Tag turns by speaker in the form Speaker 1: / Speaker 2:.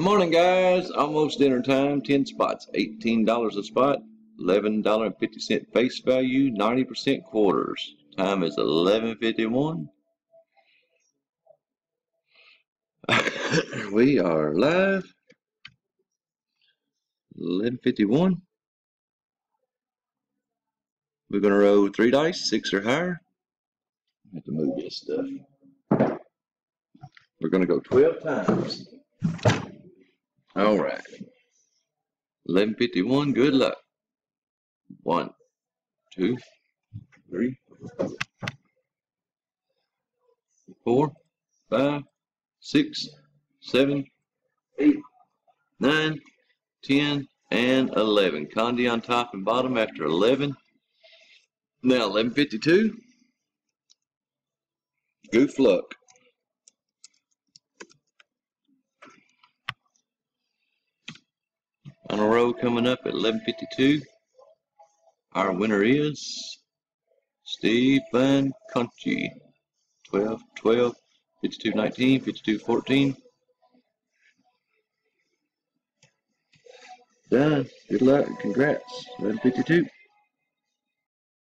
Speaker 1: Morning, guys. Almost dinner time. 10 spots. $18 a spot. $11.50 face value. 90% quarters. Time is 11.51. we are live. 11.51. We're going to roll three dice, six or higher. I have to move this stuff. We're going to go 12 times. All right. 1151, good luck. One, two, three, four, five, six, seven, eight, nine, ten, and 11. Condi on top and bottom after 11. Now 1152. Goof luck. Row coming up at 11.52. Our winner is Stephen Conchi. 12, 12, 52, 19, 52, 14. Done. Good luck. Congrats. 11.52.